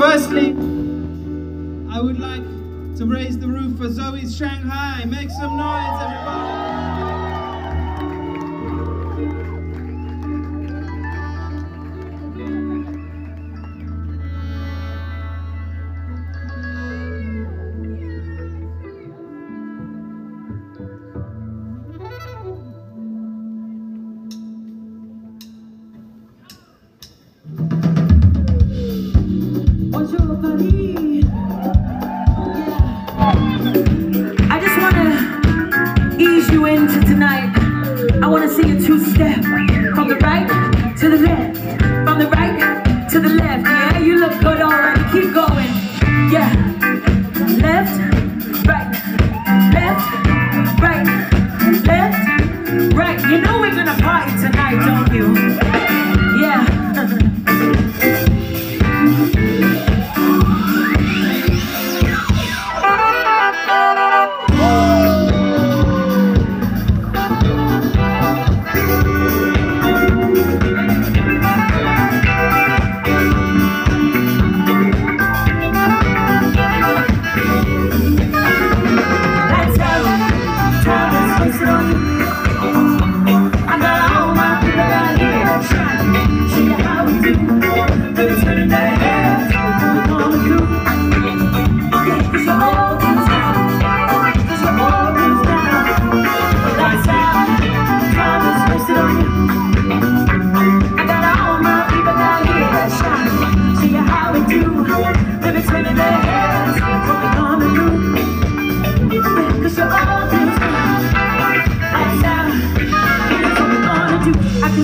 Firstly, I would like to raise the roof for Zoe's Shanghai. Make some noise, everybody. see a two-step.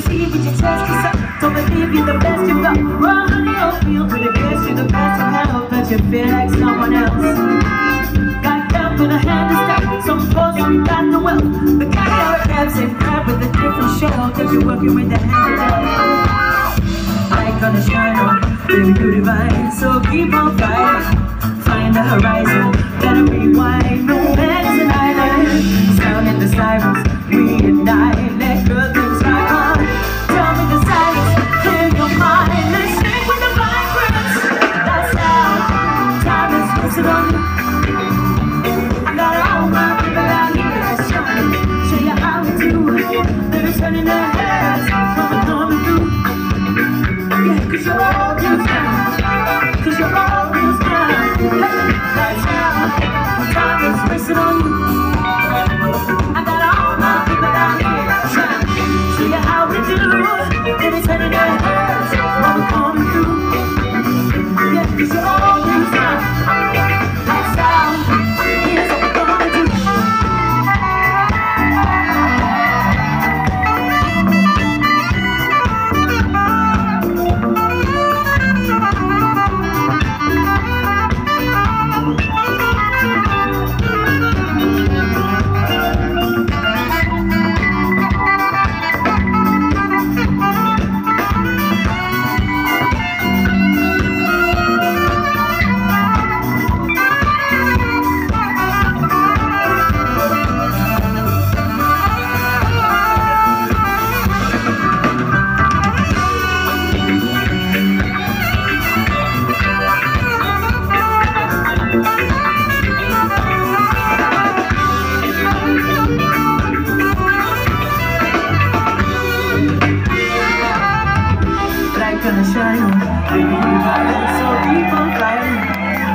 to see if you trust yourself. Don't believe you're the best you've got. Wrong on the old field, but it gives you the best of health. But you feel like someone else. Got help with a hand to tight. Some close, you got the wealth. The guy out of cabs and crab with a different shell. Cause you're working with the hand out. I gotta shine on the beauty divine. So keep on fighting. Find the horizon. Sunny night. Everybody so people fighting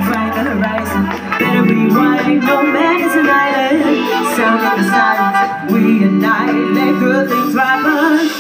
Fight the horizon Better rewind No man is an island Sound of the silence We unite Let good things happen.